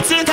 It's it.